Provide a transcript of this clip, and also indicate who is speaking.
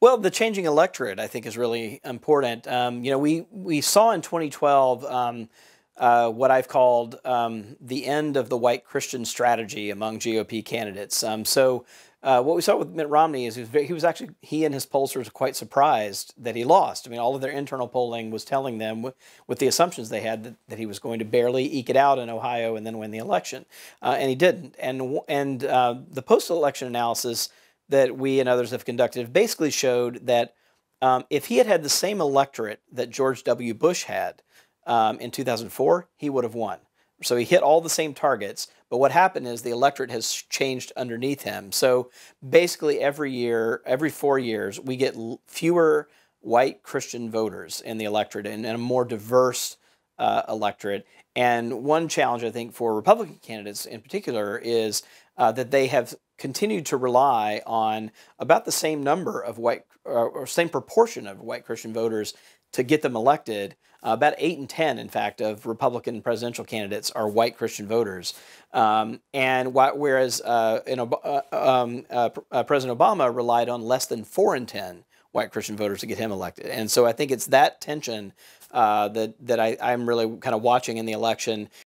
Speaker 1: Well, the changing electorate, I think, is really important. Um, you know, we we saw in 2012 um, uh, what I've called um, the end of the white Christian strategy among GOP candidates. Um, so. Uh, what we saw with Mitt Romney is he was, very, he was, actually he and his pollsters were quite surprised that he lost. I mean, all of their internal polling was telling them, with, the assumptions they had, that, that, he was going to barely eke it out in Ohio and then win the election, uh, and he didn't. And and uh, the post-election analysis that we and others have conducted basically showed that um, if he had had the same electorate that George W. Bush had um, in 2004, he would have won. So he hit all the same targets, but what happened is the electorate has changed underneath him. So basically, every year, every four years, we get fewer white Christian voters in the electorate and, and a more diverse uh, electorate. And one challenge, I think, for Republican candidates in particular is uh, that they have continued to rely on about the same number of white or same proportion of white Christian voters to get them elected. Uh, about eight and ten, in fact, of Republican presidential candidates are white Christian voters. Um, and wh- whereas uh, in, uh, um, uh, uh, President Obama relied on less than four in ten white Christian voters to get him elected. And so I think it's that tension uh, that that I, I'm really kind of watching in the election